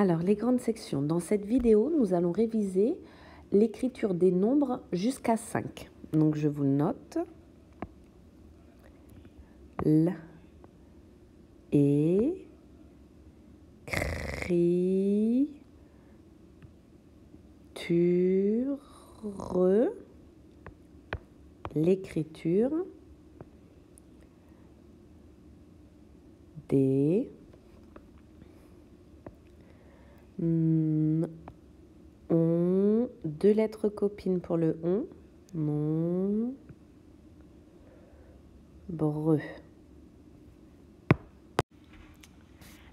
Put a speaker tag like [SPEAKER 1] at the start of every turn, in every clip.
[SPEAKER 1] Alors, les grandes sections. Dans cette vidéo, nous allons réviser l'écriture des nombres jusqu'à 5. Donc, je vous note. L et cri l'écriture des on, deux lettres copines pour le on, mon, breu.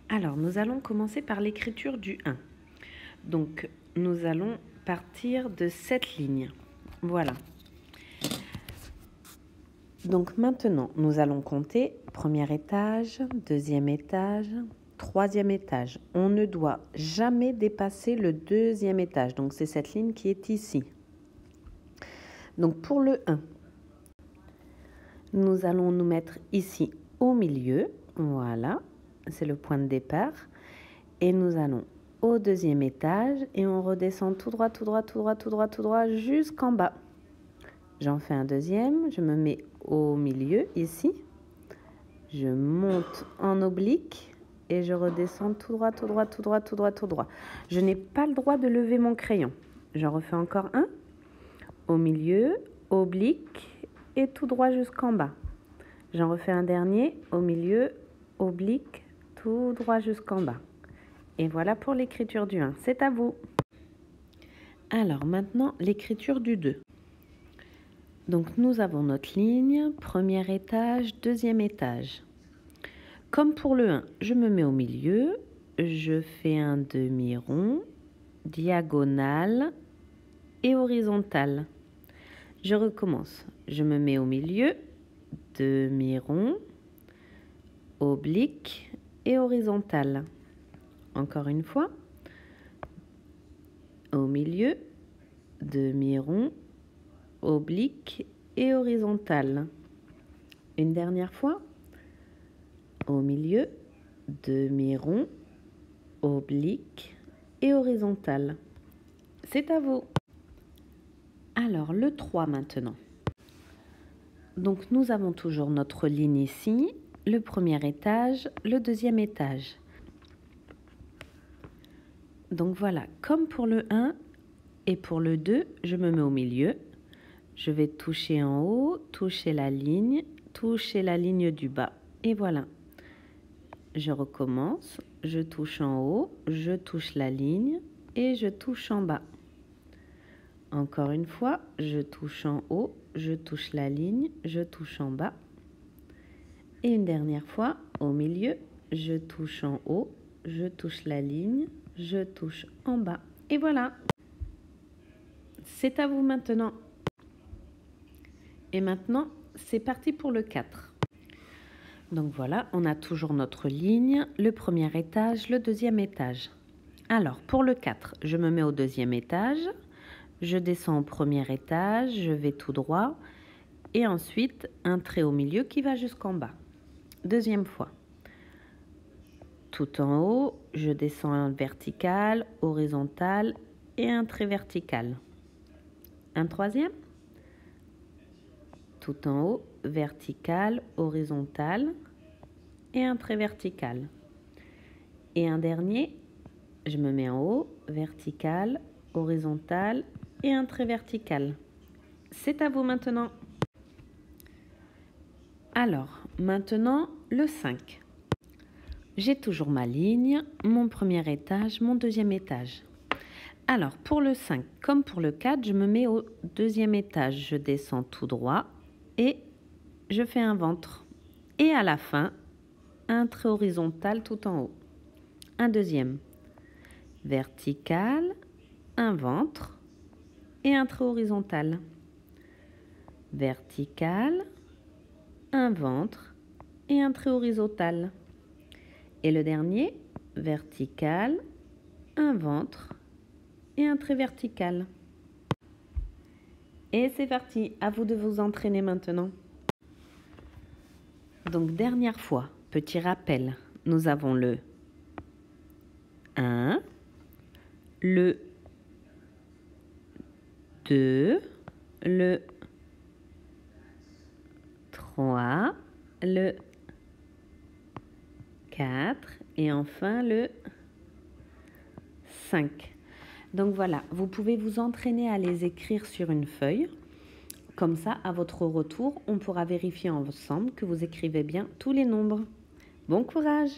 [SPEAKER 1] Alors, nous allons commencer par l'écriture du 1. Donc, nous allons partir de cette ligne. Voilà. Donc maintenant, nous allons compter premier étage, deuxième étage, troisième étage. On ne doit jamais dépasser le deuxième étage. Donc c'est cette ligne qui est ici. Donc pour le 1, nous allons nous mettre ici au milieu. Voilà, c'est le point de départ. Et nous allons au deuxième étage et on redescend tout droit, tout droit, tout droit, tout droit, tout droit jusqu'en bas. J'en fais un deuxième, je me mets au milieu ici. Je monte en oblique et je redescends tout droit, tout droit, tout droit, tout droit, tout droit. Je n'ai pas le droit de lever mon crayon. J'en refais encore un. Au milieu, oblique et tout droit jusqu'en bas. J'en refais un dernier. Au milieu, oblique, tout droit jusqu'en bas. Et voilà pour l'écriture du 1. C'est à vous. Alors maintenant, l'écriture du 2. Donc nous avons notre ligne, premier étage, deuxième étage. Comme pour le 1, je me mets au milieu, je fais un demi-rond, diagonale et horizontal. Je recommence. Je me mets au milieu, demi-rond, oblique et horizontal. Encore une fois. Au milieu, demi-rond, oblique et horizontal. Une dernière fois. Au milieu, demi-rond, oblique et horizontal. C'est à vous. Alors, le 3 maintenant. Donc, nous avons toujours notre ligne ici, le premier étage, le deuxième étage. Donc voilà, comme pour le 1 et pour le 2, je me mets au milieu je vais toucher en haut, toucher la ligne, toucher la ligne du bas. Et voilà. Je recommence. Je touche en haut, je touche la ligne et je touche en bas. Encore une fois, je touche en haut, je touche la ligne, je touche en bas. Et une dernière fois, au milieu, je touche en haut, je touche la ligne, je touche en bas. Et voilà. C'est à vous maintenant. Et maintenant, c'est parti pour le 4. Donc voilà, on a toujours notre ligne, le premier étage, le deuxième étage. Alors, pour le 4, je me mets au deuxième étage, je descends au premier étage, je vais tout droit, et ensuite un trait au milieu qui va jusqu'en bas. Deuxième fois. Tout en haut, je descends en vertical, horizontal et un trait vertical. Un troisième tout en haut, vertical, horizontal et un trait vertical. Et un dernier, je me mets en haut, vertical, horizontal et un trait vertical. C'est à vous maintenant. Alors, maintenant le 5. J'ai toujours ma ligne, mon premier étage, mon deuxième étage. Alors, pour le 5, comme pour le 4, je me mets au deuxième étage. Je descends tout droit et je fais un ventre. Et à la fin, un trait horizontal tout en haut. Un deuxième. Vertical, un ventre et un trait horizontal. Vertical, un ventre et un trait horizontal. Et le dernier, vertical, un ventre et un trait vertical. Et c'est parti, à vous de vous entraîner maintenant. Donc dernière fois, petit rappel, nous avons le 1, le 2, le 3, le 4 et enfin le 5. Donc voilà, vous pouvez vous entraîner à les écrire sur une feuille. Comme ça, à votre retour, on pourra vérifier ensemble que vous écrivez bien tous les nombres. Bon courage